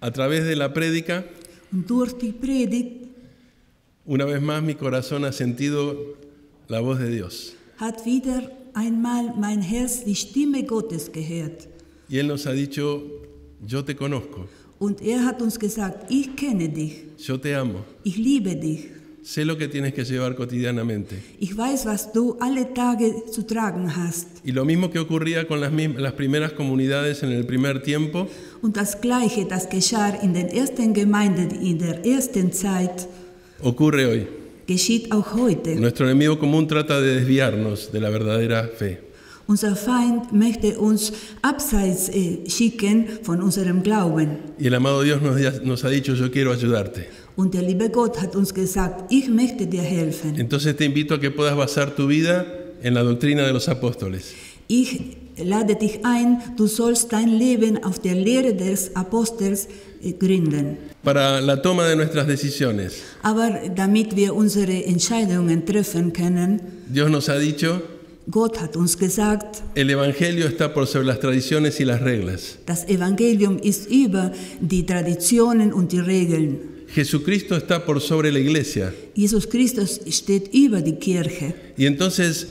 A través de la prédica, una vez más mi corazón ha sentido la voz de Dios. hat wieder einmal mein Herz die Stimme Gottes gehört. Y Él nos ha dicho, yo te conozco, Und er hat uns gesagt, ich kenne dich, yo te amo, ich liebe dich, sé lo que tienes que llevar cotidianamente. ich weiß, was du alle Tage zu tragen hast. Y lo mismo que ocurría con las, las primeras comunidades en el primer tiempo, Und das Gleiche, das geschah in den ersten Gemeinden in der ersten Zeit, ocurre hoy. geschieht auch heute. Nuestro enemigo común trata de desviarnos de la verdadera fe. Unser Feind möchte uns abseits äh, schicken von unserem Glauben. Y el amado Dios nos, nos ha dicho, yo quiero ayudarte. Und der liebe Gott hat uns gesagt, ich möchte dir helfen. Entonces te invito a que puedas basar tu vida en la doctrina de los apóstoles. Ich lade dich ein, du sollst dein Leben auf der Lehre des Apostels äh, gründen. Para la toma de nuestras decisiones, Aber damit wir unsere Entscheidungen treffen können, Dios nos ha dicho, Gott hat uns gesagt, el Evangelio está por sobre las tradiciones y las reglas. das Evangelium ist über die Traditionen und die Regeln. Jesucristo está por sobre la iglesia. Jesus Christus steht über die Kirche. Y entonces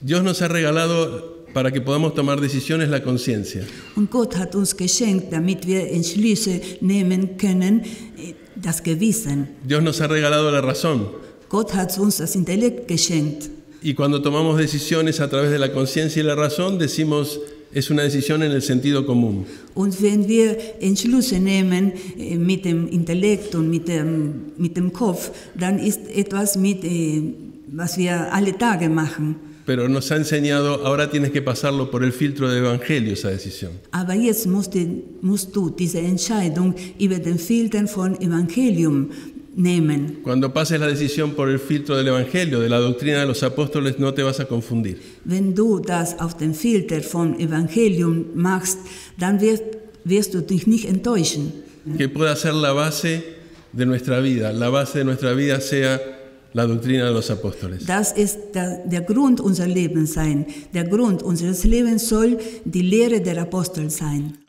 Dios nos ha regalado para que podamos tomar decisiones la conciencia. Und Gott hat uns geschenkt, damit wir Entschlüsse nehmen können, äh, das Gewissen. Dios nos ha regalado la razón. Gott hat uns das Intellekt geschenkt. Y cuando tomamos decisiones a través de la conciencia y la razón, decimos, es una decisión en el sentido común. Und wenn wir Entschlüsse nehmen äh, mit dem Intellekt und mit dem, mit dem Kopf, dann ist etwas mit, äh, was wir alle Tage machen. Pero nos ha enseñado, ahora tienes que pasarlo por el filtro del Evangelio, esa decisión. Aber jetzt musst musst du diese Entscheidung über den Filtern von Evangelium nehmen. Cuando pases la decisión por el filtro del Evangelio, de la doctrina de los apóstoles, no te vas a confundir. Wenn du das auf dem Filter vom Evangelium machst, dann wirst, wirst du dich nicht enttäuschen. Que pueda ser la base de nuestra vida, la base de nuestra vida sea la doctrina de los apóstoles. Das ist der, der Grund unseres Lebens sein. Der Grund unseres Lebens soll die Lehre der Apostel sein.